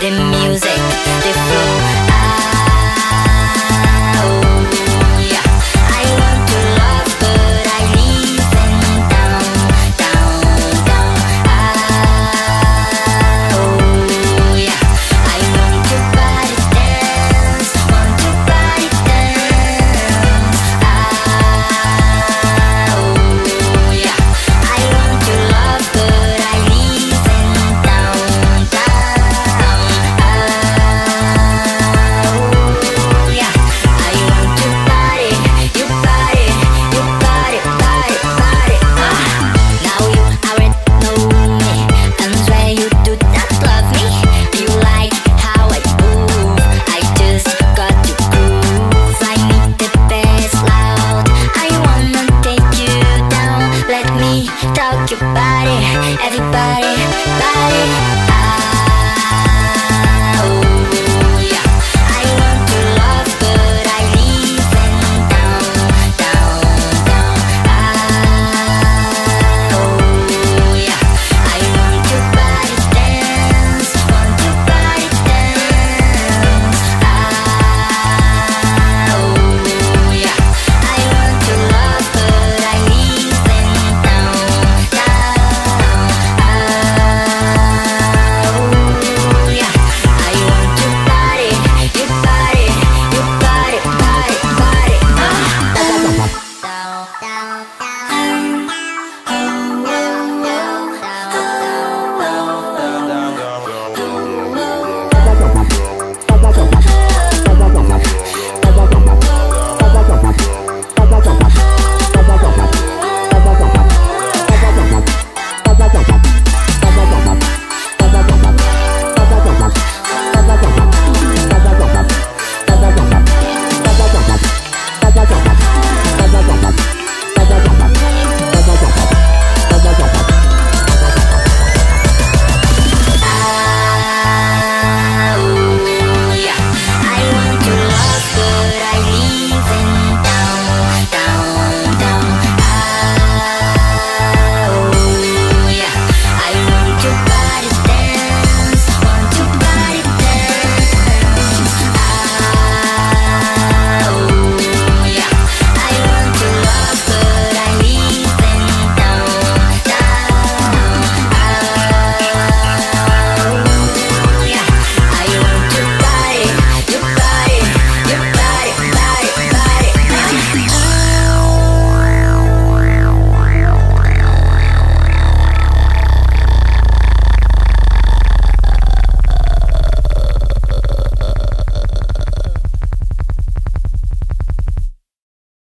the music. talk your body, everybody, body. body.